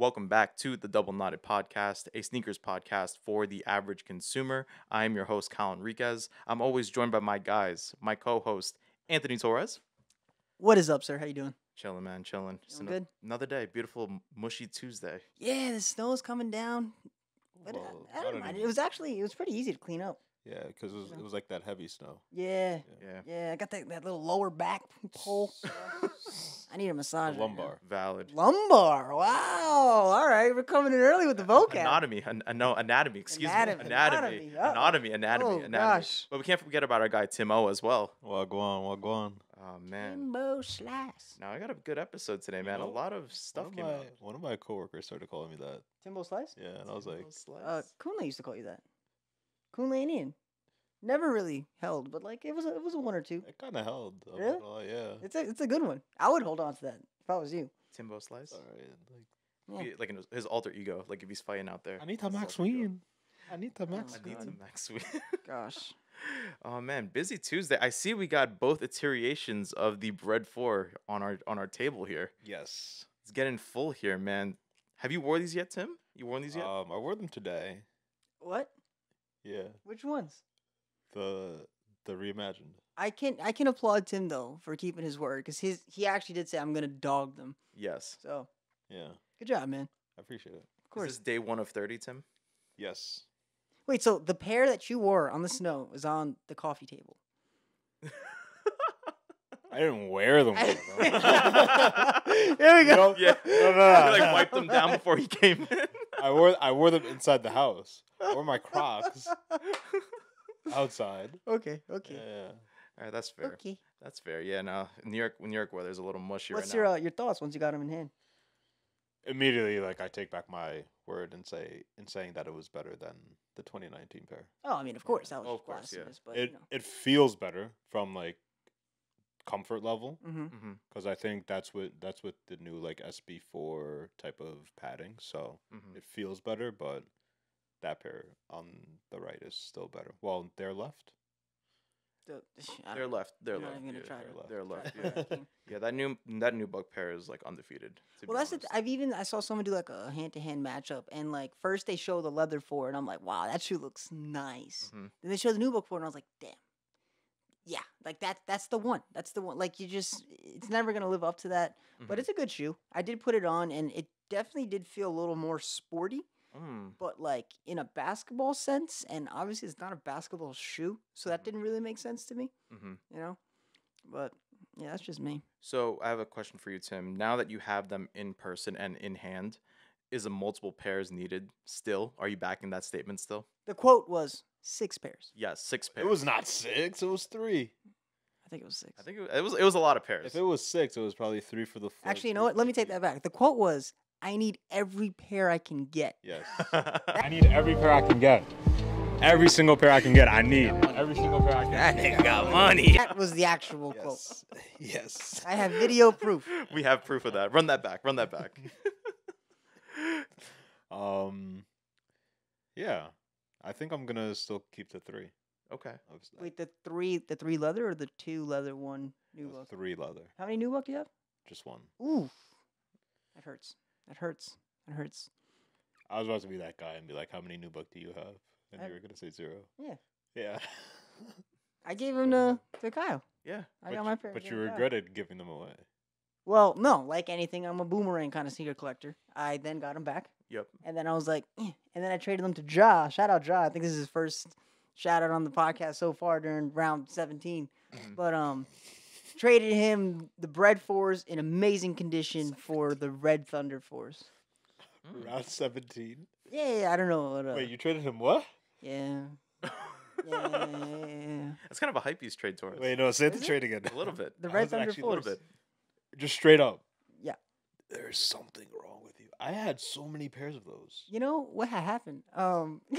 Welcome back to the Double Knotted Podcast, a sneakers podcast for the average consumer. I am your host, Colin Enriquez. I'm always joined by my guys, my co-host, Anthony Torres. What is up, sir? How you doing? Chilling, man, chilling. Just ano- good? Another day, beautiful, mushy Tuesday. Yeah, the snow's coming down. But I, I I don't don't mind. It was actually it was pretty easy to clean up. Yeah, because it was, Yeah. it was like that heavy snow. Yeah, Yeah, yeah. I got that, that little lower back pull. I need a massage. The right now. lumbar. valid. Lumbar. Wow. All right, we're coming in early with the vocab. Anatomy, an, uh, no, anatomy. Excuse Anatomy, me, anatomy, anatomy, uh-oh. anatomy, anatomy, Oh, anatomy. gosh. But we can't forget about our guy Tim O as well. Wagwan, wagwan. Oh man, Rainbow slice. now I got a good episode today, man. know, a lot of stuff One of, came my, out. one of my coworkers started calling me that. Timbo slice. Yeah, and I was like, Uh, Kunle used to call you that. Kunlanian. Never really held, but like it was a, it was a one or two. it kind of held. I'm Really? gonna yeah. It's a it's a good one. I would hold on to that if I was you. Timbo Slice. All right. Like, Yeah. Be- Like in his, his alter ego, like if he's fighting out there. I need the his Max alter. Ween. I need the Max I need Ween. Max Ween. Gosh. oh man, busy Tuesday. I see we got both iterations of the bread four on our on our table here. Yes. It's getting full here, man. Have you wore these yet, Tim? You worn these yet? Um, I wore them today. What? Yeah. Which ones? The the reimagined. I can I can applaud Tim though for keeping his word because his he actually did say I'm gonna dog them. yes. So Yeah. good job, man. I appreciate it. Of Is course. this day one of thirty, Tim? Yes. Wait, so the pair that you wore on the snow was on the coffee table. I didn't wear them. Here we go. know- yeah. No, no, no. I like wiped them down before he came in. I wore I wore them inside the house. I wore my Crocs outside. okay, okay, Yeah. All right, that's fair. okay. That's fair. Yeah, no. New York, New York weather's a little mushy What's right your now. uh, your thoughts once you got them in hand? Immediately, like I take back my word and say in saying that it was better than the 2019 pair. Oh, I mean, of course, that was Oh, of course, yeah. but it you know. it feels better from like comfort level hmm hmm because I think that's what that's what the new like SB4 type of padding. So hmm it feels better, but that pair on the right is still better. Well, they're left. The- They're left. They're I'm left. gonna yeah, try they're to- left. They're left. Yeah. that yeah, that new that nubuck pair is like undefeated. Well, that's the. honest. Th- I've even I saw someone do like a hand to hand matchup, and like first they show the leather for it, and I'm like, wow, that shoe looks nice. Mhm. Then they show the nubuck for it, and I was like, damn, yeah, like that. That's the one. That's the one. Like you just, it's never gonna live up to that. But Mhm. it's a good shoe. I did put it on, and it definitely did feel a little more sporty, Mm. but like in a basketball sense. And obviously, it's not a basketball shoe, so that Mhm. didn't really make sense to me. hmm You know, but yeah, that's just me. So I have a question for you, Tim. Now that you have them in person and in hand, is a multiple pairs needed still? Are you backing that statement still? The quote was six pairs. Yes, six pairs. It was not six. It was three. I think it was six. I think it was, it was it was a lot of pairs. If it was six, it was probably three for the. foot, Actually, you know what? Let me take that back. The quote was, "I need every pair I can get." Yes. I need every pair I can get. Every single pair I can get. I need every single pair I can get. nigga got money. That was the actual quote. yes. Yes. I have video proof. we have proof of that. Run that back. Run that back. Um. Yeah, I think I'm gonna still keep the three. okay. I Wait, the three, the three leather or the two leather, one new the look? Three leather, How many new look you have? just one. Ooh, that hurts. That hurts. That hurts. I was about to be that guy and be like, "How many nubuck do you have?" And I- you were gonna say zero. Yeah. Yeah. I gave him to, to Kyle. Yeah. I but got my you, pair. but you him to Kyle. regretted giving them away. Well, no, like anything, I'm a boomerang kind of sneaker collector. I then got him back. Yep. And then I was like, eh. and then I traded them to Ja. Shout out Ja. I think this is his first shout out on the podcast so far during round 17. Mhm. But um, traded him the bread fours in amazing condition for the red thunder fours. Mm. Round seventeen. Yeah, yeah, I don't know what. Uh, Wait, you traded him what? yeah. Yeah. That's kind of a hype piece trade towards. Wait, no, say the Is it? trade again. A little bit. The red thunder actually A little fours. bit. Just straight up. Yeah. There's something wrong with you. I had so many pairs of those. You know what happened? Um,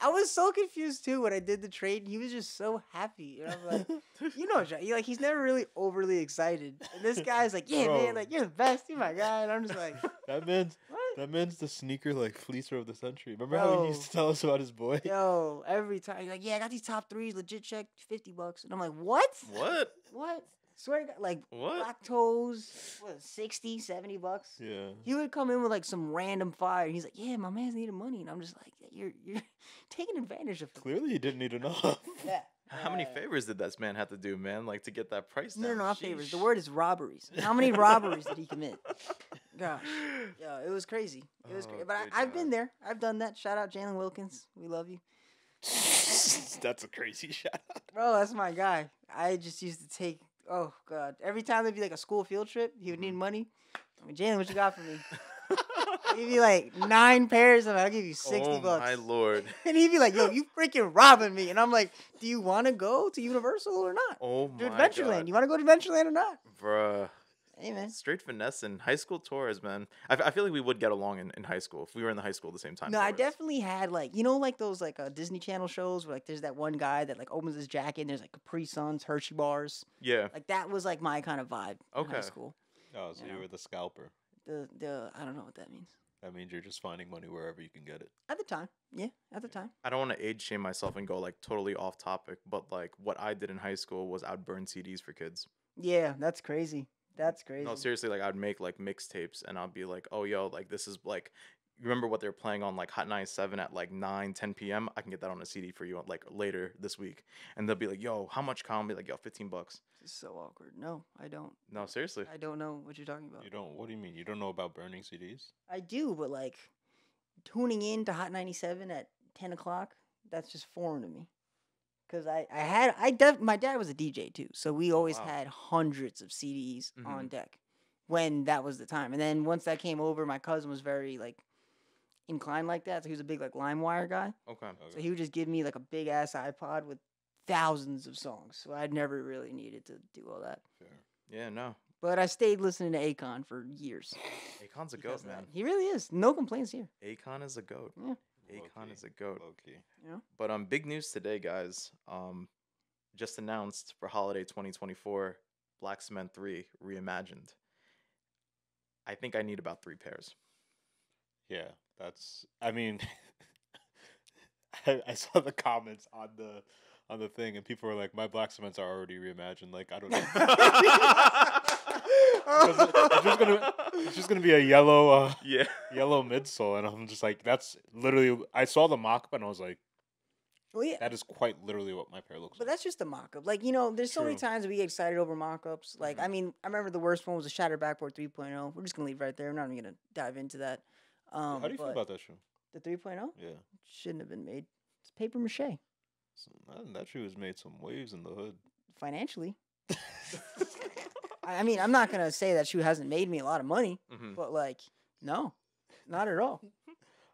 I was so confused too when I did the trade. He was just so happy, and I'm like, you know, like he's never really overly excited. And this guy's like, yeah, man, like you're the best, you're my guy. And I'm just like, That man's what? that man's the sneaker like fleecer of the century. Remember how he used to tell us about his boy? Yo, every time he's like, yeah, I got these top threes, legit check, fifty bucks, and I'm like, what? What? What? Swear to God, like What? lactose, what, 60, 70 bucks. Yeah. He would come in with like some random fire. And He's like, "Yeah, my man's needing money," and I'm just like, "You're you're taking advantage of him." Clearly, you didn't need enough. Yeah. How many favors did this man have to do, man? Like to get that price down? No, no, no, not favors. The word is robberies. How many robberies did he commit? Gosh, yeah, it was crazy. It was Oh, crazy. But I, I've been there. I've done that. Shout out Jalen Wilkins. We love you, That's a crazy shout out. bro. That's my guy. I just used to take. Oh God, every time there'd be like a school field trip, he would need mm-hmm. money. I mean, Jalen, what you got for me? He'd be like nine pairs, and I'll give you sixty oh bucks. my lord. And he'd be like, "Yo, you freaking robbing me!" And I'm like, "Do you want to go to Universal or not? Oh my To Adventureland? god. You want to go to Adventureland or not?" Bruh. Hey man, Straight finesse and high school tours, man. I feel like we would get along in, in high school if we were in the high school at the same time. no, I tours. definitely had like you know like those like uh, Disney Channel shows where like there's that one guy that like opens his jacket and there's like Capri Suns, Hershey bars. Yeah. Like that was like my kind of vibe in high Okay. school. Oh, so You you know. were the scalper. The the I don't know what that means. That means you're just finding money wherever you can get it. At the time, yeah, at the time. I don't want to age shame myself and go like totally off topic, but like what I did in high school was I'd burn CDs for kids. Yeah, that's crazy. That's crazy. No, seriously, like I'd make like mixtapes and I'd be like, oh, yo, like this is like, you remember what they're playing on like Hot 97 at like 9, 10 p.m.? I can get that on a CD for you like later this week. And they'll be like, yo, how much, Kyle? I'll be like, yo, 15 bucks. This is so awkward. No, I don't. No, seriously. I don't know what you're talking about. You don't. What do you mean? You don't know about burning CDs? I do, but like tuning in to Hot 97 at 10 o'clock, that's just foreign to me. Cause I, I had I def- my dad was a DJ too, so we always wow. had hundreds of CDs on Mhm. deck when that was the time. And then once that came over, my cousin was very like inclined like that. So he was a big like LimeWire guy. Okay. So he would just give me like a big ass iPod with thousands of songs. So I'd never really needed to do all that. Fair. Yeah, no. But I stayed listening to Akon for years. Akon's a because goat, man. He really is. No complaints here. Akon is a goat. Yeah. Akon is a goat. low-key. But um, big news today, guys. Um, just announced for holiday 2024, Black Cement 3 reimagined. I think I need about three pairs. Yeah, that's. I mean, I, I saw the comments on the on the thing, and people were like, "My black cements are already reimagined." Like, I don't know. Because it- it's just gonna it's just gonna be a yellow uh, yeah. yellow midsole, and I'm just like, that's literally. I saw the mock up, and I was like, Well, yeah. that is quite literally what my pair looks But like. that's just a mock up. Like, you know, there's so many times we get excited over mock ups. Like, I mean, I remember the worst one was a Shattered Backboard 3.0. We're just going to leave right there. I'm not even going to dive into that. Um, How do you feel about that shoe? the 3.0? Yeah, Shouldn't have been made. It's paper mache So, that, that shoe has made some waves in the hood. financially. I I mean, I'm not going to say that shoe hasn't made me a lot of money, hmm but like, no, not at all.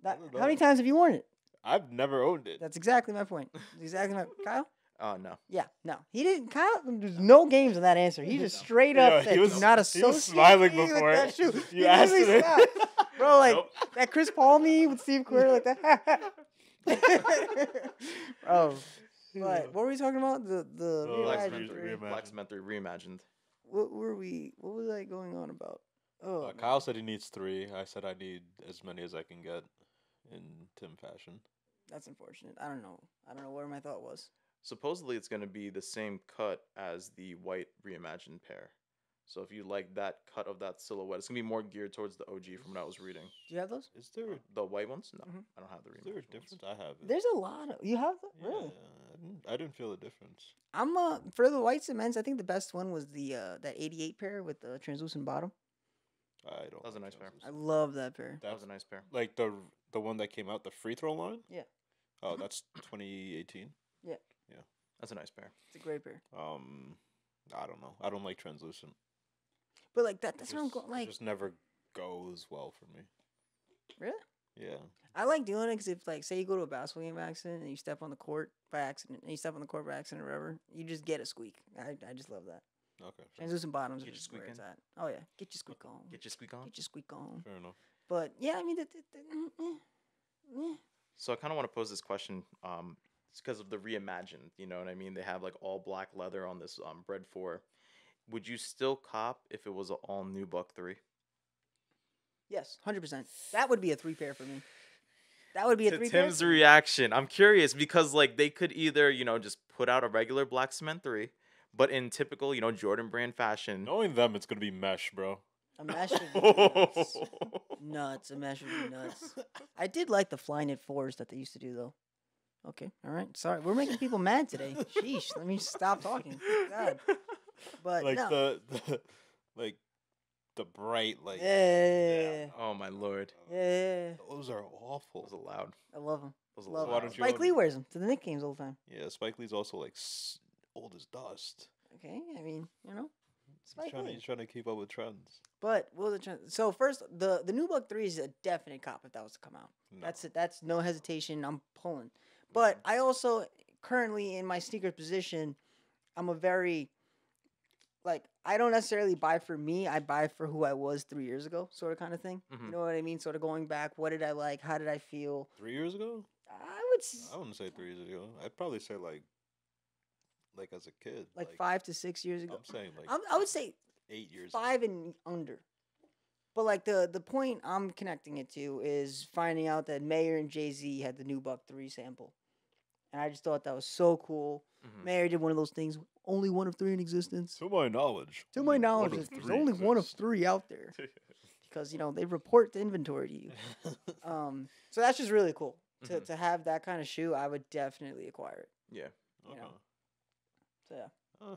That, how many times have you worn it? I've never owned it. That's exactly my point. That's exactly my Kyle. Oh, no. Yeah, no, he didn't. Kyle, there's no games in that answer. He just straight Yeah, up he said, "Do was- not he associate was smiling with before that it. shoe." You He asked literally it. bro. Like Nope. that Chris Paul me with Steve Kerr, like that. bro, but what were we talking about? The the Oh, Black reimagined Cement re- 3. three? reimagined. Black Cement 3 reimagined. What were we? What was I going on about? Oh, Uh. Kyle said he needs three. I said I need as many as I can get in Tim fashion. that's unfortunate. I don't know. I don't know where my thought was. Supposedly, it's going to be the same cut as the white reimagined pair. So if you like that cut of that silhouette, it's going to be more geared towards the OG from what I was reading. Do you have those? Is there The white ones? No, Mhm. I don't have the is there a reimagined ones. I have it. There's a lot of you have them. yeah, Really? I didn't, I didn't feel the difference. I'm uh for the white cements. I think the best one was the uh that 88 pair with the translucent bottom. I don't. That was a nice pair. I love that pair. That was a nice pair. like the the one that came out the free throw line. Yeah. Oh, Mhm. that's 2018. Yeah. Yeah. That's a nice pair. It's a great pair. Um, I don't know. I don't like translucent. But like that, It that's what I'm just- going. Like just never goes well for me. really, Yeah. I like doing it because if like say you go to a basketball game by accident and you step on the court by accident and you step on the court by accident or whatever, you just get a squeak. I I just love that. Okay. Fair, Translucent bottoms Get are your just where squeak it's at. Oh yeah, get your squeak on. Get your squeak on. Get your squeak on. fair enough. But yeah, I mean, the, the, the, mm, eh. So I kind of want to pose this question, um, because of the reimagined. You know what I mean? They have like all black leather on this um bread four. Would you still cop if it was an all nubuck three? yes, hundred percent. That would be a three pair for me. That would be a To three Tim's pair. reaction, I'm curious because like they could either you know just put out a regular black cement three, but in typical, you know, Jordan brand fashion. Knowing them, it's gonna be mesh, bro. A mesh would be nuts. nuts. A mesh would be nuts. I did like the Flyknit fours that they used to do though. Okay, all right. Sorry, we're making people mad today. Sheesh, let me stop talking. God. But like no. the, the like the bright like yeah, oh my lord, yeah, those are that awful. was loud. I love them. That was Love loud. them. don't Spike Lee wears them to the Knick games all the time. Yeah, Spike Lee's also like old as dust. Okay, I mean, you know, He's Spike trying, to, he's trying to keep up with trends. But what was the trend? So first, the the nubuck Three is a definite cop if that was to come out. No. That's it. That's no hesitation. I'm pulling. But I also currently in my sneaker position, I'm a very like I don't necessarily buy for me. I buy for who I was three years ago, sort of kind of thing. Mhm. You know what I mean? Sort of going back. What did I like? How did I feel? Three years ago? I would s- I wouldn't say three years ago. I'd probably say like, like as a kid. like five to six years ago. I'm saying like I'm, I would say eight years. ago. five and under. But like the the point I'm connecting it to is finding out that Mayor and Jay Z had the nubuck Three sample, and I just thought that was so cool. Mhm. Mayor did one of those things, only one of three in existence. To my knowledge. To my knowledge, of there's- there's three only one of three out there because you know they report the inventory to you. Um, so that's just really cool to Mhm. to have that kind of shoe. I would definitely acquire it. Yeah. you know. Okay. So yeah, Uh,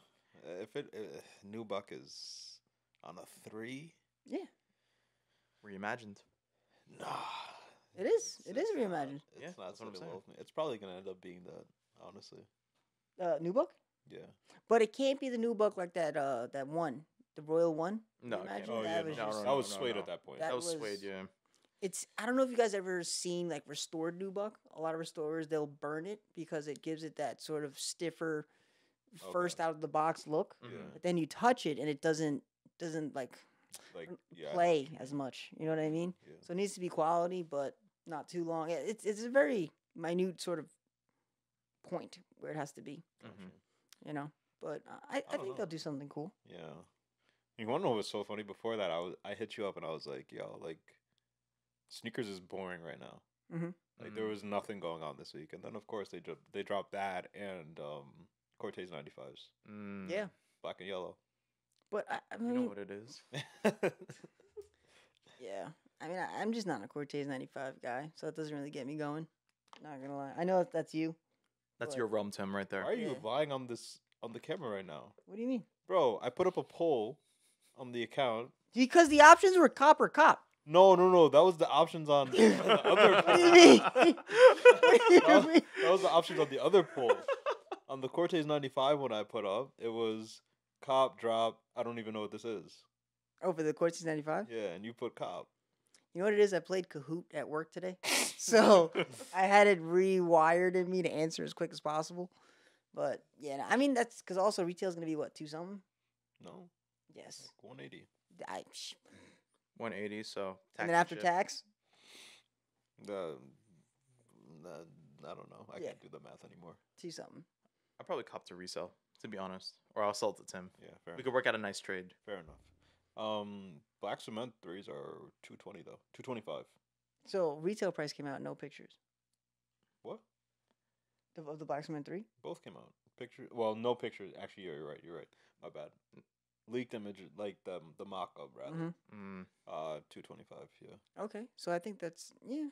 if it uh, nubuck is on a three, yeah, Reimagined. nah. It is. it's- It is it's not- reimagined. It's Yeah, not that's what I'm saying. well with me. It's probably gonna end up being that, honestly. Uh, nubuck, Yeah. but it can't be the nubuck like that. Uh, that one, the Royal One. No, it can't Oh that yeah, was no, just- that was no, Suede no. at that point. That That was was- Suede, yeah. it's I don't know if you guys ever seen like restored nubuck. A lot of restorers they'll burn it because it gives it that sort of stiffer, first out of the box look. yeah. Mhm. But then you touch it and it doesn't doesn't like Like yeah. Play as much. You know what I mean? Yeah. So it needs to be quality, but not too long. It's it's a very minute sort of point where it has to be. Mhm. You know. But uh, I, I, don't think know. they'll do something cool. Yeah. You wanna know what's so funny? Before that, I was I hit you up and I was like, "Yo, like, sneakers is boring right now. Mhm. Like there Mm. was nothing going on this week, and then of course they dro- they dropped that and um Cortez ninety fives, Mm. Yeah. black and yellow. But I, I You mean, know what it is. Yeah. I mean, I, I'm just not a Cortez 95 guy, so that doesn't really get me going. Not gonna lie. I know that that's you. That's But- your rum Tim right there. Why are you Yeah. lying on this on the camera right now, What do you mean? bro? I put up a poll on the account. Because the options were cop or cop. No, no, no. That was the options on, on the other. What do you poll. mean? what do you That, mean? that was the options on the other poll. On the Cortez ninety five one I put up, it was cop drop. I don't even know what this is. Oh, for the Cortez 95? Yeah, and you put cop. You know what it is? I played Kahoot at work today. So I had it rewired in me to answer as quick as possible. But yeah, no, I mean, that's because also retail's going to be what, two something? no, Yes. one eighty. I, sh- 180, so. and then after shit. tax? The, the I don't know. I Yeah. can't do the math anymore. Two something. I'll probably cop to resell, to be honest. Or I'll sell it to Tim. Yeah, fair. We enough. could work out a nice trade. Fair enough. Um, black cement threes are two twenty though. Two twenty five. So retail price came out, no pictures What? of, of the Black Cement 3. Both came out. Picture. Well, no pictures. Actually, yeah, you're right. You're right. My bad. Leaked image, like the the mock up rather. Mhm. Mm. Uh, two twenty five. Yeah. Okay, so I think that's yeah.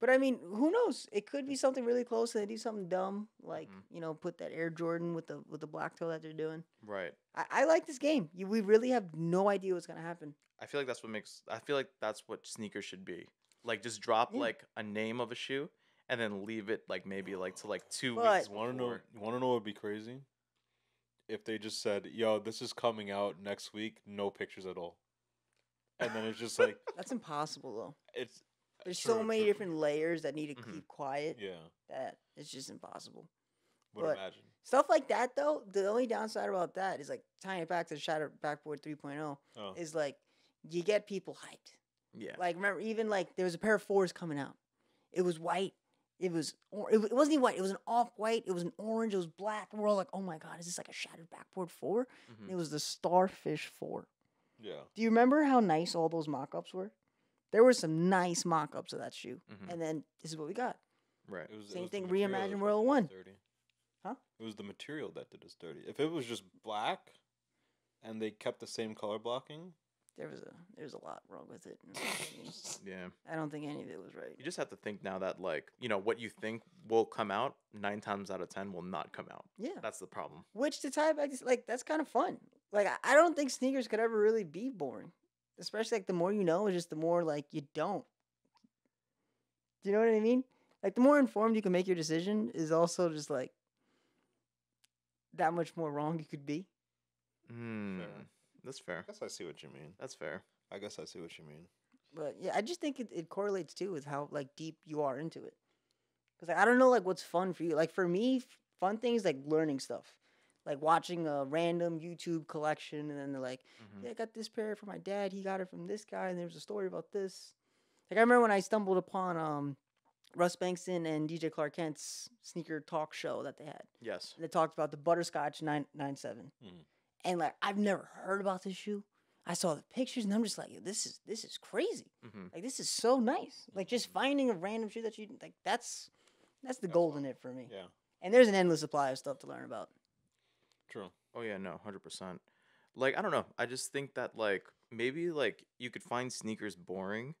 But I mean, who knows? It could be something really close. and They do something dumb, like Mhm. you know, put that Air Jordan with the with the black toe that they're doing. Right. I, I like this game. You, we really have no idea what's gonna happen. I feel like that's what makes. I feel like that's what sneakers should be. Like, just drop Yeah. like a name of a shoe, and then leave it like maybe like to like two But- weeks. Want to know? want to know what would be crazy? If they just said, "Yo, this is coming out next week," no pictures at all, and then it's just like That's impossible though. it's. There's true, so many true, different layers that need to Mhm. keep quiet Yeah, that it's just impossible. would But- imagine. Stuff like that though, the only downside about that is like tying it back to Shatter Backboard 3.0 Oh, is like you get people hyped. Yeah. Like remember, even like there was a pair of fours coming out. It was white. It was. Or, it, it wasn't even white. It was an off white. It was an orange. It was black. And we're all like, "Oh my god, is this like a shattered backboard 4? Mhm. It was the Starfish four. yeah. Do you remember how nice all those mock-ups were? There were some nice mock-ups of that shoe, Mhm. and then this is what we got. Right. It was, it Same was thing, material Reimagine that Royal One. dirty. Huh? It was the material that did us dirty. If it was just black, and they kept the same color blocking, There was a there's a lot wrong with it. in my opinion. Yeah. I don't think any of it was right. You just have to think now that like, you know, what you think will come out, nine times out of ten will not come out. Yeah. That's the problem. Which to tie it back, to, like that's kind of fun. Like I, I don't think sneakers could ever really be boring. Especially like the more you know, is just the more like you don't. Do you know what I mean? Like the more informed you can make your decision is also just like that much more wrong you could be. Hmm. That's fair. I guess I see what you mean. That's fair. I guess I see what you mean. But yeah, I just think it, it correlates too with how like deep you are into it. Cause like, I don't know like what's fun for you. Like for me, f- fun things like learning stuff, like watching a random YouTube collection, and then they're like, Mhm. "Yeah, I got this pair from my dad. He got it from this guy, and there was a story about this." Like I remember when I stumbled upon um, Russ Bengtson and DJ Clark Kent's sneaker talk show that they had. Yes. And they talked about the Butterscotch nine nine seven, Mhm. and like I've never heard about this shoe. I saw the pictures, and I'm just like, "This is this is crazy." Mm-hmm. Like this is so nice. Like just finding a random shoe that you like that's that's the That's gold in it for me. Yeah, And there's an endless supply of stuff to learn about. True. Oh yeah, no, hundred percent. Like I don't know. I just think that like maybe like you could find sneakers boring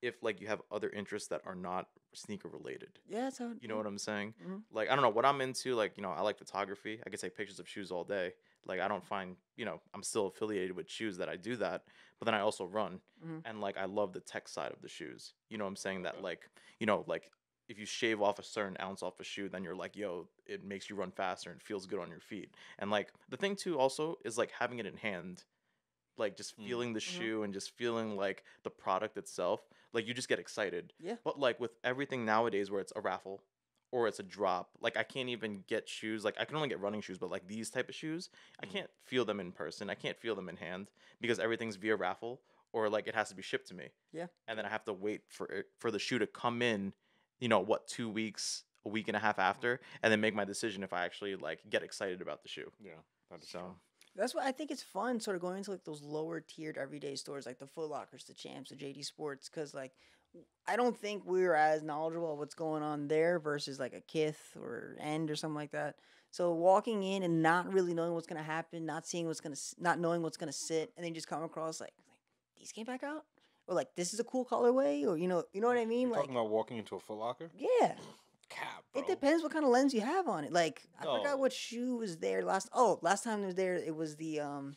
if like you have other interests that are not sneaker related. Yeah, so You know what I'm saying? Mhm. Like I don't know what I'm into. Like you know, I like photography. I can take pictures of shoes all day. Like I don't find you know I'm still affiliated with shoes that I do that. But then I also run, Mhm. and like I love the tech side of the shoes. You know what I'm saying? That like you know like if you shave off a certain ounce off a shoe, then you're like, yo, it makes you run faster and feels good on your feet. And like the thing too also is like having it in hand, like just Mm. feeling the Mhm. shoe and just feeling like the product itself. Like you just get excited. Yeah. But like with everything nowadays where it's a raffle or it's a drop, like I can't even get shoes. Like I can only get running shoes, but like these type of shoes, I Mm. can't feel them in person. I can't feel them in hand because everything's via raffle or like it has to be shipped to me. Yeah. And then I have to wait for it, for the shoe to come in, you know, what, 2 weeks, a week and a half after and then make my decision if I actually like get excited about the shoe. Yeah, that is So, true. That's why I think it's fun sort of going into like those lower tiered everyday stores like the Foot Lockers, the Champs, the JD Sports, because like I don't think we're as knowledgeable of what's going on there versus like a Kith or End or something like that. So walking in and not really knowing what's gonna happen, not seeing what's gonna, not knowing what's gonna sit, and then just come across like, like these came back out, or like this is a cool colorway, or you know, you know what I mean? You're like, talking about walking into a Foot Locker? yeah. Cap, bro. It depends what kind of lens you have on it. Like I No. forgot what shoe was there last. Oh, last time it was there, it was the um.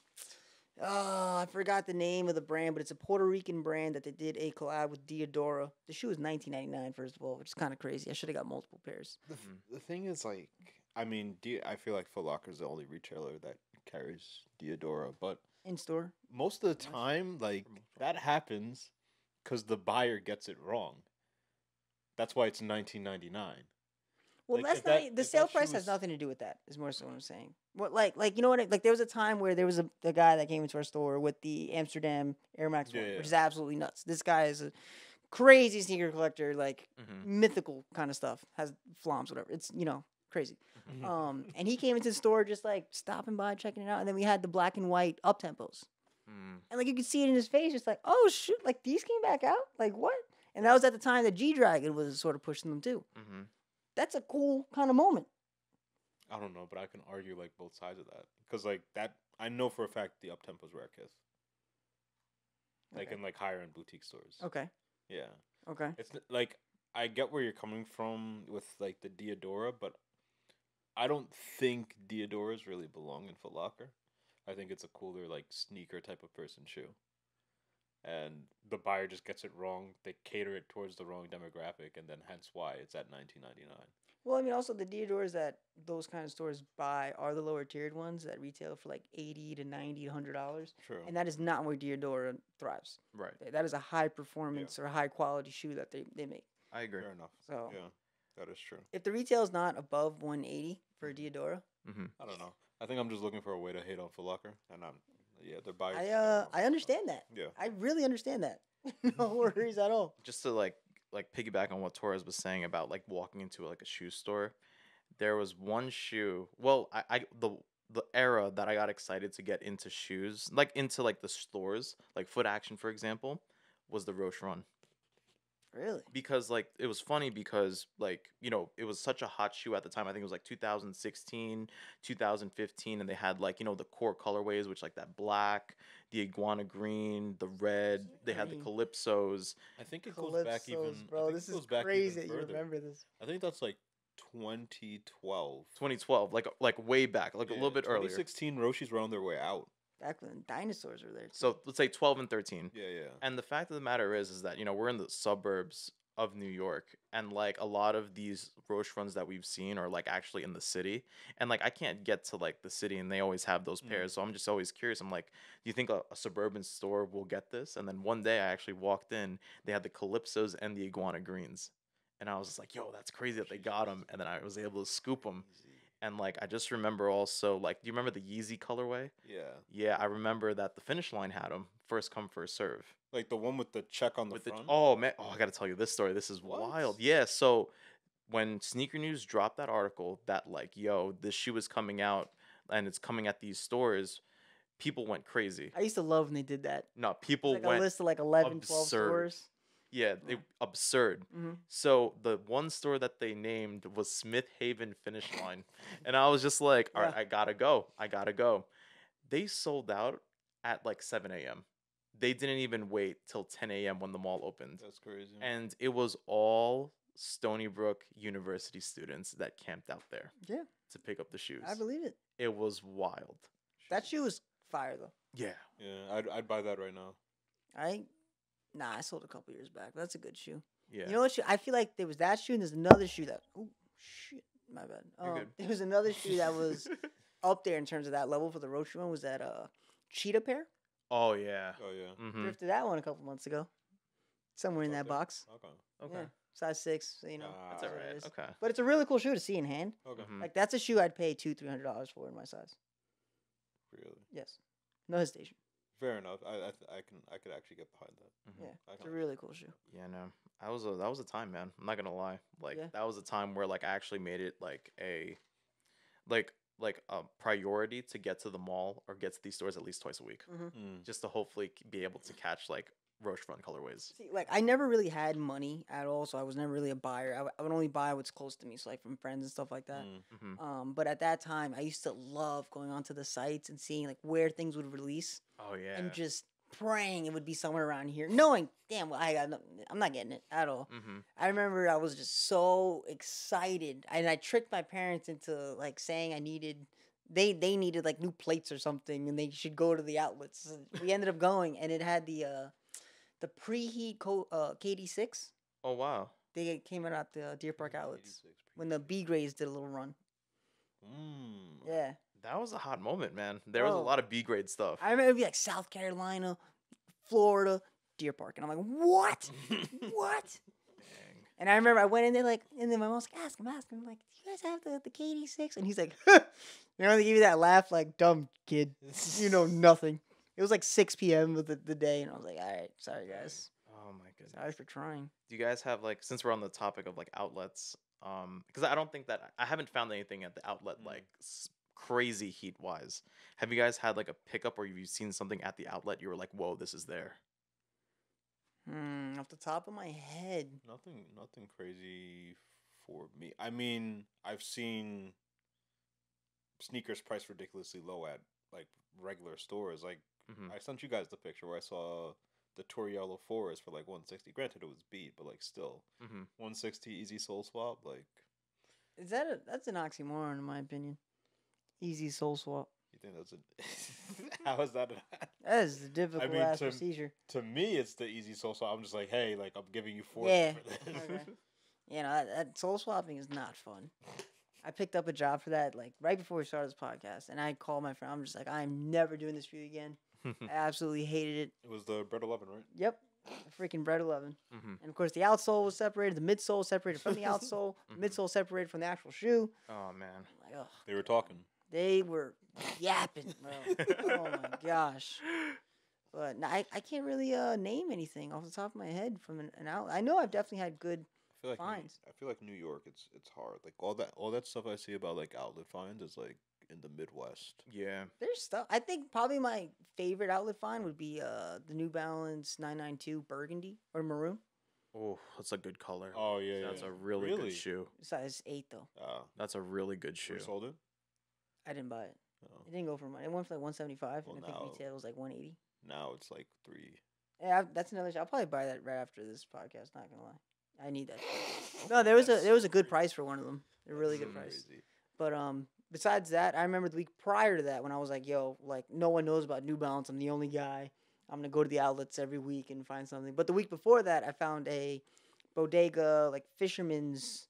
Oh, I forgot the name of the brand, but it's a Puerto Rican brand that they did a collab with Diadora. The shoe is 19.99 first of all, which is kind of crazy. I should have got multiple pairs. The, f- the thing is, like, I mean, Di- I feel like Foot Locker is the only retailer that carries Diadora, but In store. most of the time, like, that happens because the buyer gets it wrong. That's why it's nineteen ninety nine. Well, Like, that's not that- the sale price has nothing to do with that. Is more so what I'm saying. What like like you know what? I- Like there was a time where there was a the guy that came into our store with the Amsterdam Air Max Yeah, one, yeah. which is absolutely nuts. This guy is a crazy sneaker collector, like mhm. mythical kind of stuff. Has flams, whatever. It's you know crazy. Mm-hmm. Um, and he came into the store just like stopping by, checking it out, and then we had the black and white up tempos, Mm. and like you could see it in his face, just like oh shoot, like these came back out, like what? And that was at the time that G Dragon was sort of pushing them too. Mhm. That's a cool kind of moment. I don't know, but I can argue like both sides of that because like that I know for a fact the up tempos were at Kith, like Okay. in like higher end boutique stores. Okay. Yeah, Okay. it's like I get where you're coming from with like the Diadora, but I don't think Diadoras really belong in Foot Locker. I think it's a cooler like sneaker type of person shoe. And the buyer just gets it wrong. They cater it towards the wrong demographic, and then hence why it's at nineteen ninety nine. Well, I mean, also the Diadoras that those kind of stores buy are the lower tiered ones that retail for like eighty to ninety, hundred dollars, True. and that is not where Diadora thrives. Right. That is a high performance or high quality shoe that they, they make. I agree. Fair enough. So Yeah, that is true. if the retail is not above one eighty for a Diadora, Mhm. I don't know. I think I'm just looking for a way to hate on Foot Locker, and I'm yeah, they're buyers. I uh I understand that. Yeah. I really understand that. no worries at all. just to like like piggyback on what Torres was saying about like walking into like a shoe store, there was one shoe. Well, I, I the the era that I got excited to get into shoes, like into like the stores, like Foot Action for example, was the Roshe Run. Really? because like it was funny because like you know it was such a hot shoe at the time i think it was like 2016 2015 and they had like you know the core colorways which like that black the iguana green the red they had the Green. calypsos I think it goes back even. I bro. think This it is goes back crazy that you remember this. I think that's like 2012. 2012 like like way back like a little bit earlier 2016, Roshi's were on their way out. Back when dinosaurs were there. so let's say 12 and 13 Yeah, yeah. And the fact of the matter is, is that you know we're in the suburbs of New York, and like a lot of these Roshe runs that we've seen are like actually in the city, and like I can't get to like the city, and they always have those Mm. pairs. So I'm just always curious. I'm like, do you think a, a suburban store will get this? And then one day I actually walked in, they had the Calypsos and the Iguana Greens, and I was just like, yo, that's crazy that they got them, and then I was able to scoop them. Easy. And like I just remember also like, do you remember the Yeezy colorway? Yeah. Yeah, I remember that the finish line had them first come first serve Like the one with the check on the with the front. oh man oh I gotta tell you this story this is wild yeah so when Sneaker News dropped that article that like yo this shoe is coming out and it's coming at these stores people went crazy I used to love when they did that. no people like a went list of like 11, 12 stores. Yeah they, absurd hmm so the one store that they named was Smith Haven Finish Line and I was just like all right Yeah. I gotta go I gotta go they sold out at like 7 a.m they didn't even wait till 10 a.m when the mall opened That's crazy. and it was all Stony Brook University students that camped out there Yeah, to pick up the shoes. I believe it. it was wild. That shoe was fire though. Yeah. Yeah, I'd, I'd buy that right now. I nah, I sold a couple years back. That's a good shoe. Yeah. You know what shoe? I feel like there was that shoe and there's another shoe that. Oh shit, my bad. You're Um, good. there was another shoe that was up there in terms of that level for the Roshe one. Was that uh cheetah pair? oh yeah. Oh yeah. Mm-hmm. Drifted that one a couple months ago. Somewhere in that Okay. box. Okay. Okay. Yeah, size six. So you know, Ah, That's that's all what it right. is. Okay. But it's a really cool shoe to see in hand. Okay. Mhm. Like that's a shoe I'd pay two, three hundred dollars for in my size. Really. Yes, no hesitation. Fair enough. I I, th- I can I could actually get behind that. Mhm. Yeah, I it's a really cool shoe. Yeah, no. That was a that was a time, man. I'm not gonna lie. Like Yeah. that was a time where like I actually made it like a like like a priority to get to the mall or get to these stores at least twice a week. Mm. Just to hopefully be able to catch like Roshe Run colorways. See, like I never really had money at all, so I was never really a buyer. I, w- I would only buy what's close to me, so like from friends and stuff like that. Mm. Mm-hmm. Um, but at that time, I used to love going onto the sites and seeing like where things would release, Oh yeah. and just praying it would be somewhere around here, knowing damn well I got no, I'm not getting it at all. mm-hmm. I remember I was just so excited, and I tricked my parents into like saying I needed they they needed like new plates or something, and they should go to the outlets. We ended up going, and it had the uh the preheat co- uh KD six. Oh wow. They came out at the Deer Park outlets when the B grades did a little run. Mm. Yeah, That was a hot moment, man. There was a lot of B grade stuff. I remember it'd be like South Carolina, Florida, Deer Park, and I'm like, what, what? Dang. And I remember I went in there like, and then my mom's like, ask him, ask him, like, do you guys have the the KD six? And he's like, you know, they give you that laugh, like, dumb kid, you know nothing. It was like 6 p.m. of the, the day, and I was like, all right, sorry guys, Oh my goodness. sorry for trying. Do you guys have like since we're on the topic of like outlets, um, because I don't think that I haven't found anything at the outlet Mm. like s- crazy heat wise. Have you guys had like a pickup or have you seen something at the outlet you were like, whoa, this is there? Hmm, off the top of my head, Nothing nothing crazy for me. I mean, I've seen sneakers priced ridiculously low at like regular stores. Like Mhm. I sent you guys the picture where I saw the Torriello Forest for like 160. Granted, it was beat, but like still Mm-hmm. 160 easy sole swap. Like is that a that's an oxymoron in my opinion? Easy sole swap. you think that's a how is that? A, That is a difficult mean, ass to- procedure. to me, it's the easy sole swap. I'm just like, hey, like I'm giving you four. Yeah, For this. okay. You know, that, that sole swapping is not fun. I picked up a job for that like right before we started this podcast, and I called my friend. I'm just like, I'm never doing this for you again. I absolutely hated it. It was the bread 11, right? Yep, the freaking bread eleven, mm-hmm. and of course the outsole was separated, the midsole separated from the outsole, Mhm. midsole separated from the actual shoe. Oh man. Like, ugh, They were talking. they were yapping, bro. oh my gosh. But no, I, I can't really uh, name anything off the top of my head from an, an out. I know I've definitely had good. I feel like New- Finds. I feel like New York. It's it's hard. Like all that all that stuff I see about like outlet finds is like in the Midwest. Yeah. There's stuff. I think probably my favorite outlet find would be uh the New Balance 992 Burgundy or Maroon. Oh, that's a good color. Oh yeah, that's yeah. a really, Really? good shoe. Size eight though. Uh, That's a really good shoe. you sold it? I didn't buy it. No. It didn't go for money. It went for like one seventy five, Well, and I think now- retail was like one eighty. Now it's like three. Yeah, I- that's another. sh- I'll probably buy that right after this podcast. Not gonna lie, I need that. No, there was a there was a good price for one of them. A really good price. But um, besides that, I remember the week prior to that when I was like, "Yo, like no one knows about New Balance. I'm the only guy. I'm gonna go to the outlets every week and find something." But the week before that, I found a bodega like fisherman's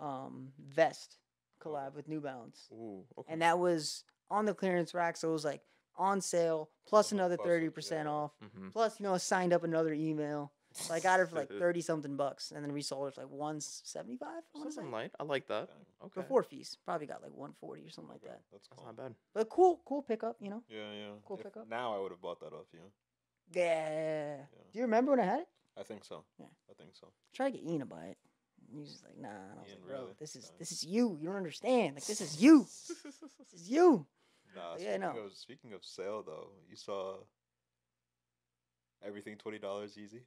um vest collab with New Balance, Ooh, okay. and that was on the clearance rack, so it was like on sale plus another thirty percent yeah. off. hmm Plus, you know, I signed up another email. So I got it for like thirty something bucks, and then resold it for like one seventy five. Something light. I like that. Okay. Before fees, probably got like one forty or something like Okay, that. That's That's cool. not bad. But cool, cool pickup, you know. Yeah, yeah. Cool If- pickup. Now I would have bought that off you. Yeah. Do you remember when I had it? I think so. Yeah. I think so. Try to get Ian to buy it. And He's just like, nah. And I was Ian, like, bro, really? this is Dang. this is you. You don't understand. Like this is you. This is you. Nah, Yeah, speaking no. of speaking of sale though, you saw everything twenty dollars easy.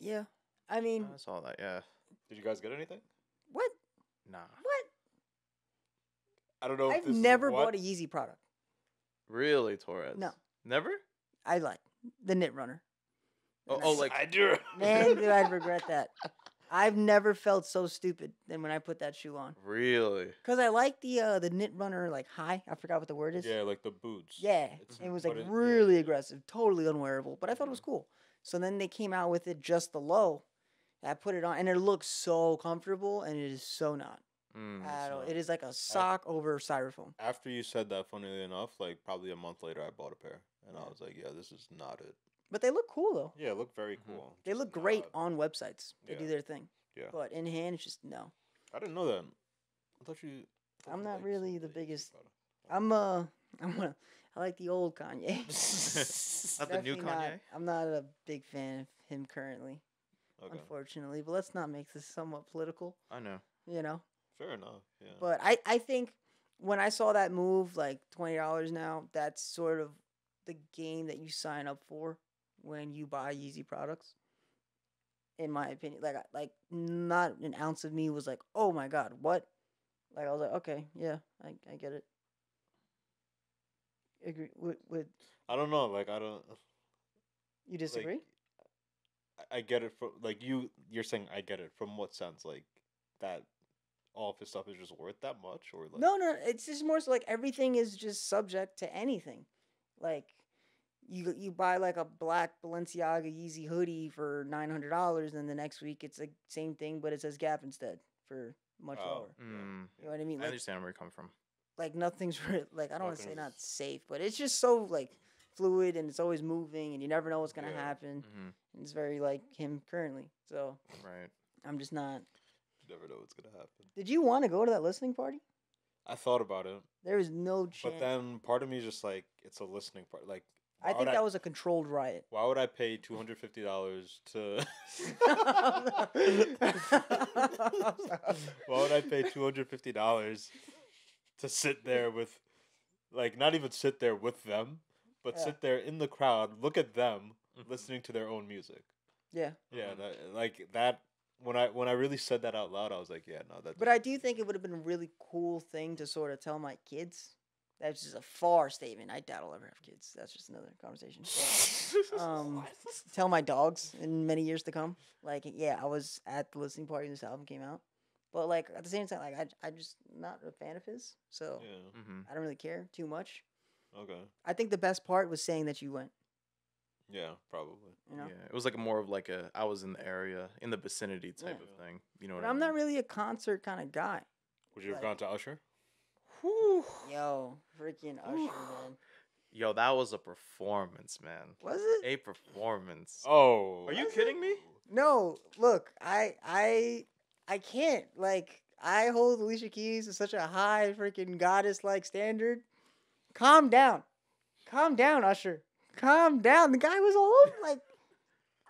Yeah. I mean, I saw that. Yeah. Did you guys get anything? what? Nah. What? I don't know. I've this is never what- bought a Yeezy product. Really, Torres? No. Never? I like the Knit Runner. Oh, And oh like I do. man, do I regret that. I've never felt so stupid than when I put that shoe on. really? Cause I like the uh the Knit Runner like high. I forgot what the word is. Yeah, like the boots. Yeah, It's- it was like it- really yeah. aggressive, totally unwearable. But I thought it was Mhm. cool. So then they came out with it just the low. I put it on, and it looks so comfortable, and it is so not Mm. at all. not. It is like a sock over styrofoam. After you said that, funnily enough, like probably a month later, I bought a pair, and I was like, "Yeah, this is not it." But they look cool though. Yeah, look very Mhm. cool. They just look great not- on websites. They do their thing. Yeah. But in hand, it's just no. I didn't know that. I thought you. I thought I'm you not really the biggest- I'm uh, I'm a, I like the old Kanye. Not the new Definitely not- Kanye? I'm not a big fan of him currently, Okay, unfortunately. But let's not make this somewhat political. I know. You know. fair enough. Yeah. But I, I think when I saw that move, like twenty dollars now, that's sort of the game that you sign up for when you buy Yeezy products. In my opinion, like like not an ounce of me was like, oh my god, what? Like I was like, okay, yeah, I, I get it. Agree with, with I don't know. Like I don't. you disagree? Like, I- I get it from like you. You're saying I get it from what sense? Like that all of his stuff is just worth that much, or like no, no, it's just more so like everything is just subject to anything. Like you you buy like a black Balenciaga Yeezy hoodie for nine hundred dollars, and the next week it's the same thing, but it says Gap instead for much Oh, lower. Mm. You know what I mean? I Like, understand where you come from. Like nothing's re- like I don't want to say not safe, but it's just so like fluid and it's always moving, and you never know what's gonna Yeah. happen. hmm And it's very like him currently, so Right. I'm just not. You never know what's gonna happen. Did you want to go to that listening party? I thought about it, There is no chance. but then part of me is just like it's a listening part. Like I think that was a controlled riot. Why would I pay two hundred fifty dollars to? Why would I pay two hundred fifty dollars to sit there with, like, not even sit there with them, but Yeah. sit there in the crowd, look at them Mhm. listening to their own music. yeah. Yeah, that, like that. When I when I really said that out loud, I was like, yeah, no, that. But I do think it would have been a really cool thing to sort of tell my kids. That's just a far statement. I doubt I'll ever have kids. That's just another conversation. Um, tell my dogs in many years to come. Like, yeah, I was at the listening party when this album came out. But like at the same time, like I I'm just not a fan of his, so yeah. hmm I don't really care too much. Okay. I think the best part was saying that you went. Yeah, probably. You know, Yeah, it was like a more of like a I was in the area, in the vicinity type Yeah. of thing. You know but I I'm mean? not really a concert kind of guy. Would you have gone to Usher? Whew. Yo, freaking Usher, man. Yo, that was a performance, man. Was it? A performance. Oh, Are you Was it? kidding me? No, look, I I I can't. Like I hold Alicia Keys to such a high freaking goddess like standard. Calm down. Calm down, Usher. Calm down. The guy was all over like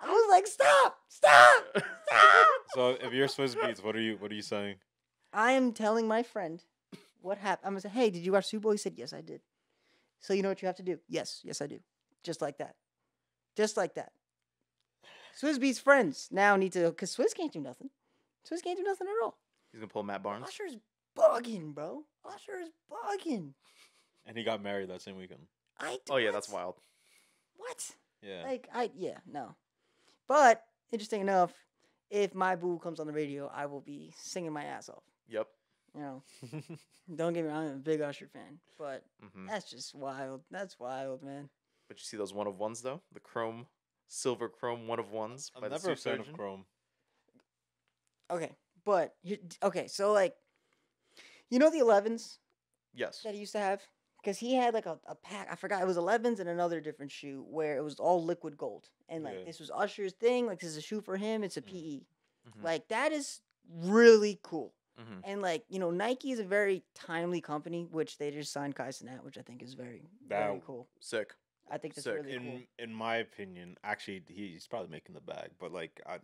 I was like, stop! Stop! Stop! So if you're Swizz Beatz, what are you what are you saying? I am telling my friend what happened. I'm gonna say, hey, did you watch Super Bowl? He said, yes, I did. So you know what you have to do? Yes, yes, I do. Just like that. Just like that. Swizz Beatz friends now need to, because Swizz can't do nothing. Swizz can't do nothing at all. He's gonna pull Matt Barnes. Usher's bugging, bro. Usher is bugging. And he got married that same weekend. I. Oh yeah, that's what? wild. What? Yeah. Like I yeah no, but interesting enough, if my boo comes on the radio, I will be singing my ass off. Yep. You know, don't get me wrong, I'm a big Usher fan, but hmm that's just wild. That's wild, man. But you see those one of ones though, the chrome, silver chrome one of ones I'm by the never a Sioux fan of Surgeon. Chrome. Okay, but okay, so like, you know the 11s Yes. that he used to have, because he had like a, a pack. I forgot it was 11s and another different shoe where it was all liquid gold, and like Yeah. this was Usher's thing. Like this is a shoe for him. It's a Mm. PE. Mhm. Like that is really cool. Mhm. And like you know, Nike is a very timely company, which they just signed Kai Cenat, which I think is very very cool. Sick. I think that's sick. really in cool. in my opinion, actually, he's probably making the bag. But like, I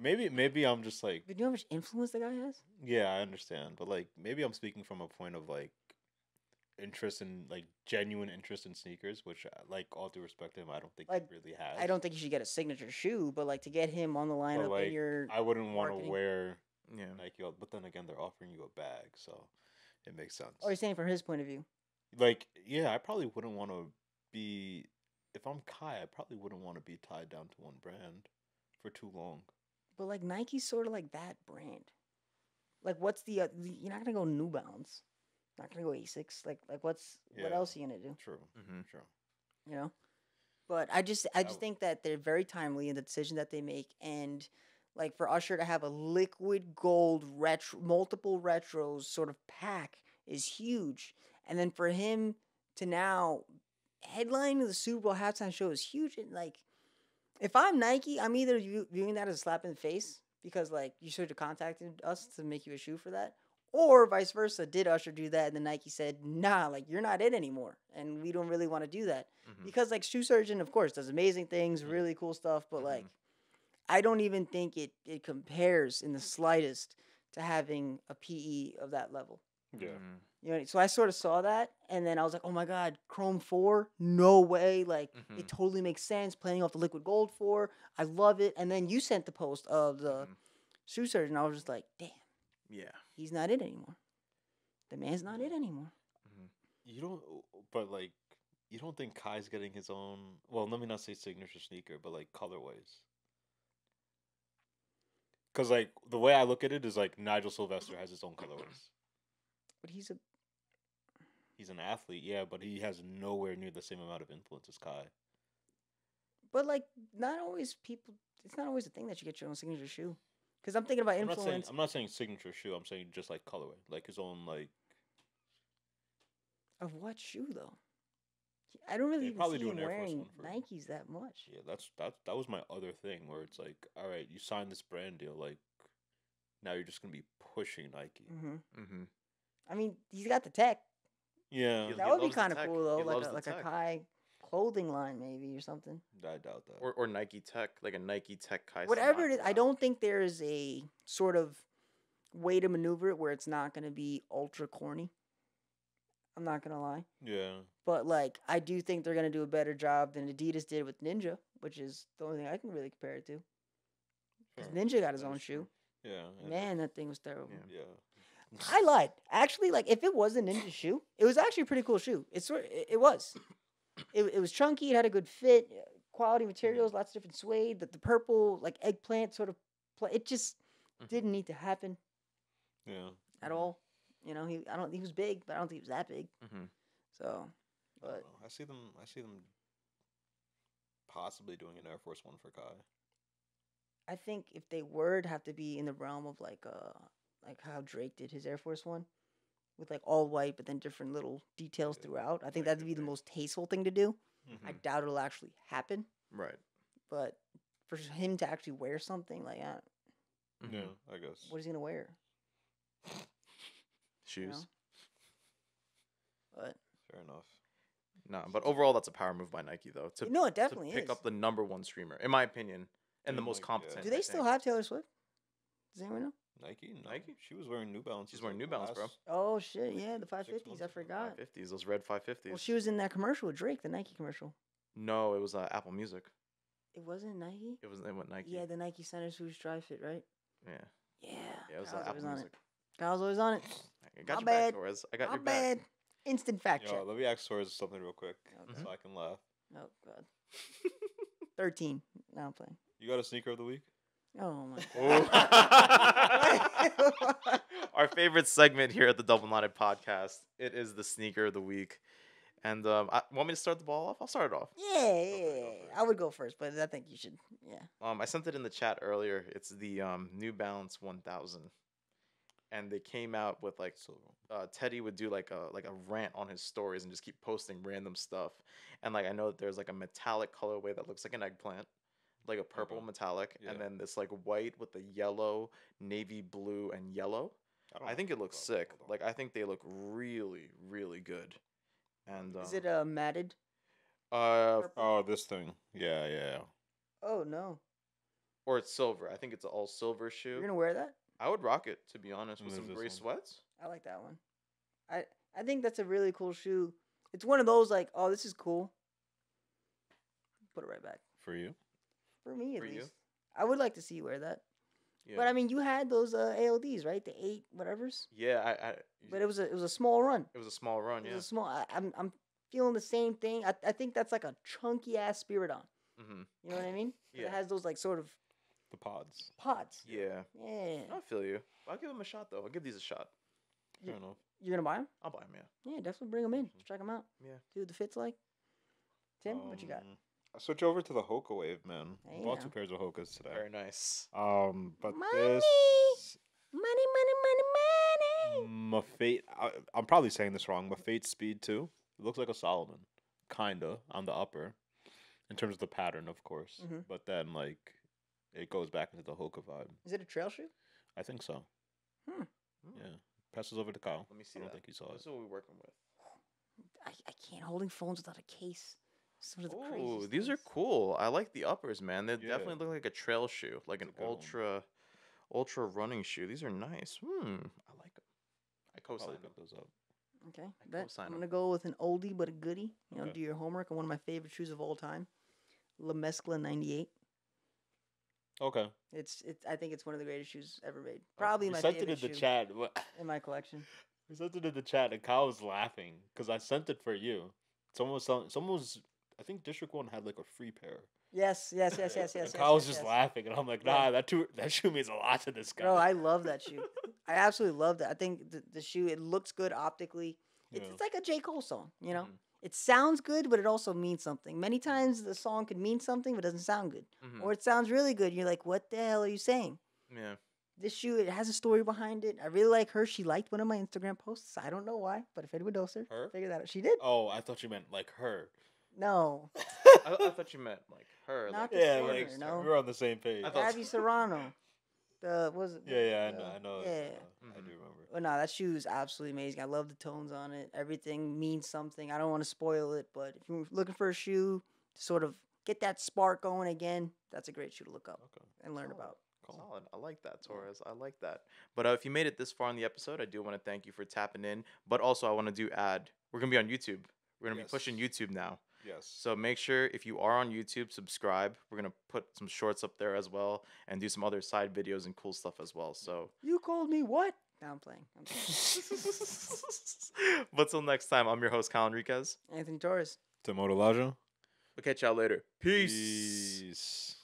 maybe maybe I'm just like, But do you know how much influence the guy has? yeah, I understand. But like, maybe I'm speaking from a point of like interest in like genuine interest in sneakers, which uh, like all due respect to him, I don't think Like, he really has. I don't think you should get a signature shoe, but like to get him on the lineup like, in your I wouldn't want to marketing. wear Yeah. Nike, all- but then again, they're offering you a bag, so it makes sense. or you're saying from his point of view. like yeah, I probably wouldn't want to be if I'm Kai. I probably wouldn't want to be tied down to one brand for too long. But like Nike's sort of like that brand. Like what's the, uh, the you're not gonna go New Balance, not gonna go Asics. Like like what's what Yeah. else are you gonna do? True, Mhm. true. you know but i just i just w- think that they're very timely in the decision that they make and like for usher to have a liquid gold retro multiple retros sort of pack is huge and then for him to now headline the super bowl halftime show is huge and like if i'm nike i'm either view- viewing that as a slap in the face because like you should have contacted us to make you a shoe for that or vice versa did usher do that and then nike said nah like you're not it anymore and we don't really want to do that Mhm. because like shoe surgeon of course does amazing things Mm. really cool stuff but Mhm. like i don't even think it it compares in the slightest to having a pe of that level Yeah. Mhm. You know so i sort of saw that and then i was like oh my god chrome 4 no way like Mhm. it totally makes sense playing off the liquid gold 4 i love it and then you sent the post of the Mhm. shoe surgeon i was just like damn Yeah. he's not it anymore the man's not it anymore Mhm. You don't, but like, you don't think Kai's getting his own? Well, let me not say signature sneaker, but like colorways. Because like the way I look at it is like Nigel Sylvester has his own colorways. but he's a He's an athlete, yeah, but he has nowhere near the same amount of influence as Kai. But like, not always people. It's not always a thing that you get your own signature shoe. Because I'm thinking about I'm not saying influence I'm not saying signature shoe. I'm saying just like colorway, like his own like. of what shoe though. I don't really even probably see do him an Air Force wearing One for- Nikes that much. Yeah, that's that. That was my other thing where it's like, all right, you signed this brand deal, like now you're just gonna be pushing Nike. hmm Mhm. I mean, he's got the tech. Yeah, He That would be kind of cool though, He like a, the like a. Kai clothing line maybe or something. I doubt that. Or or Nike Tech, like a Nike Tech Kai. Whatever it is, I don't think there is a sort of way to maneuver it where it's not going to be ultra corny. I'm not gonna lie. yeah, But like, I do think they're gonna do a better job than Adidas did with Ninja, which is the only thing I can really compare it to. 'Cause sure, Ninja got his own shoe. Yeah, Man, that thing was terrible. Yeah. yeah. I lied. Actually, like if it was a Ninja shoe, it was actually a pretty cool shoe. It's sort, it, it was. It, it was chunky. It had a good fit. Quality materials, lots of different suede. The, the purple like eggplant sort of. Play, it just Mhm. didn't need to happen Yeah. at all. You know, he I don't. He was big, but I don't think he was that big. Mhm. So, I, but know. I see them. I see them possibly doing an Air Force One for Kai. I think if they were, it'd have to be in the realm of like uh like how Drake did his Air Force One, with like all white but then different little details Yeah, throughout. I think that that'd be the most tasteful thing to do. Mm-hmm. I doubt it'll actually happen, Right. but for him to actually wear something like that, Mhm. Yeah, I guess. what is he gonna wear? Shoes. But Fair enough. No, but overall, that's a power move by Nike, though. To, no, it to definitely pick is. up the number one streamer, in my opinion, and the Mm, most like, competent. do I they still think. have Taylor Swift? Does anyone know? Nike, no. Nike? She was wearing New Balance. She's wearing New Balance, bro. Oh shit, yeah, the five Six fifties. months I forgot. 550s, those red 550s. Well, she was in that commercial with Drake, the Nike commercial. no, it was uh, Apple Music. It wasn't Nike. It was it went Nike. Yeah, the Nike Center Swoosh Dri-FIT, right? yeah. Yeah. Yeah, it was Kyle's like always Apple on Music. it. Kyle's always on it. I got My your bad. back, Torres. I got My your back. bad. Instant fact Yo, check. let me ask Torres something real quick Okay. so I can laugh. Oh god. Thirteen. Now I'm playing. You got a sneaker of the week? Oh my god. Our favorite segment here at the Double Knotted Podcast. It is the sneaker of the week. And um, I, want me to start the ball off? I'll start it off. yeah, yeah, yeah, yeah. I would go first, but I think you should. Yeah. Um, I sent it in the chat earlier. It's the um, New Balance 1000, and they came out with like uh, Teddy would do like a like a rant on his stories and just keep posting random stuff. And like I know that there's like a metallic colorway that looks like an eggplant, like a purple Okay. metallic, Yeah. and then this like white with the yellow, navy blue, and yellow. don't I think it looks sick. Like I think they look really really good. And um, Is it uh matted? uh Oh, this thing. Yeah, yeah. Oh no. or it's silver? I think it's an all silver shoe. You're gonna wear that? I would rock it to be honest with some gray one. sweats. I like that one. I I think that's a really cool shoe. It's one of those like, oh, this is cool. Put it right back. For you? For me, at For you? least. I would like to see you wear that. Yeah. But I mean, you had those uh, ALDs, right? The eight whatevers. yeah, I, I But it was a it was a small run. it was a small run. It Yeah. was a small. I, I'm I'm feeling the same thing. I I think that's like a chunky ass Spiridon. hmm You know what I mean? Yeah. It has those like sort of The pods. pods. Yeah. Yeah. I feel you. I'll give them a shot though. I'll give these a shot. Fair enough. You're gonna buy them? I'll buy them. Yeah. Yeah, definitely bring them in. Mhm. Check them out. Yeah. See what the fit's like. Tim, what you got? I switch over to the Hoka Wave, man. Bought two pairs of Hokas today. Very nice. Um, but Money! this Money, money, money, money. Mafate. I, I'm probably saying this wrong. Mafate Speed Two. It looks like a Salomon, kinda on the upper, in terms of the pattern, of course. Mhm. But then like, it goes back into the Hoka vibe. Is it a trail shoe? I think so. Hmm. Yeah. Passes over to Kyle. Let me see I don't that. think he saw it. This is what we're working with. I, I can't holding phones without a case. It's one of the Ooh, craziest these are cool. I like the uppers, man. They Yeah. definitely look like a trail shoe, like It's an a good one. ultra, ultra running shoe. These are nice. Hmm. I like them. I co-sign Probably them. pick those up. Okay. I Bet. I'm 'em. gonna go with an oldie but a goodie. You know, Okay. do your homework on one of my favorite shoes of all time, La Mezcla '98. Okay. It's it's. I think it's one of the greatest shoes ever made. Probably You my sent it favorite in the shoe chat. In my collection. We sent it in the chat, and Kyle was laughing because I sent it for you. Someone was selling. Someone was. I think District One had like a free pair. Yes, yes, yes, yes, yes. Kyle was yes, just yes. laughing, and I'm like, Yeah. Nah, that too, that shoe means a lot to this guy. Bro, I love that shoe. I absolutely love that. I think the, the shoe it looks good optically. It's, Yeah. it's like a J Cole song, you know. Mhm. It sounds good, but it also means something. Many times the song could mean something, but doesn't sound good, Mhm. or it sounds really good. And you're like, what the hell are you saying? Yeah. This shoe, it has a story behind it. I really like her. She liked one of my Instagram posts. I don't know why, but if anyone knows her, Her? figure that out. She did. Oh, I thought you meant like her. No, I, I thought you meant like her. Not like, the yeah, singer, like no. we were on the same page. I thought- Abby Serrano. The was it? yeah, yeah, I know, I know. Yeah. uh, I do remember. Well, no, that shoe is absolutely amazing. I love the tones on it. Everything means something. I don't want to spoil it, but if you're looking for a shoe to sort of get that spark going again, that's a great shoe to look up Okay. and learn Solid. about. Cool. Solid. I like that, Torres. I like that. But uh, if you made it this far in the episode, I do want to thank you for tapping in. But also, I want to do add. We're gonna be on YouTube. We're gonna be pushing YouTube now. Yes. So make sure if you are on YouTube, subscribe. We're gonna put some shorts up there as well, and do some other side videos and cool stuff as well. So, You called me what? No, I'm playing. I'm playing. but till next time, I'm your host, Kyle Enriquez. Anthony Torres. Timotolaja. We'll catch y'all later. Peace. Peace.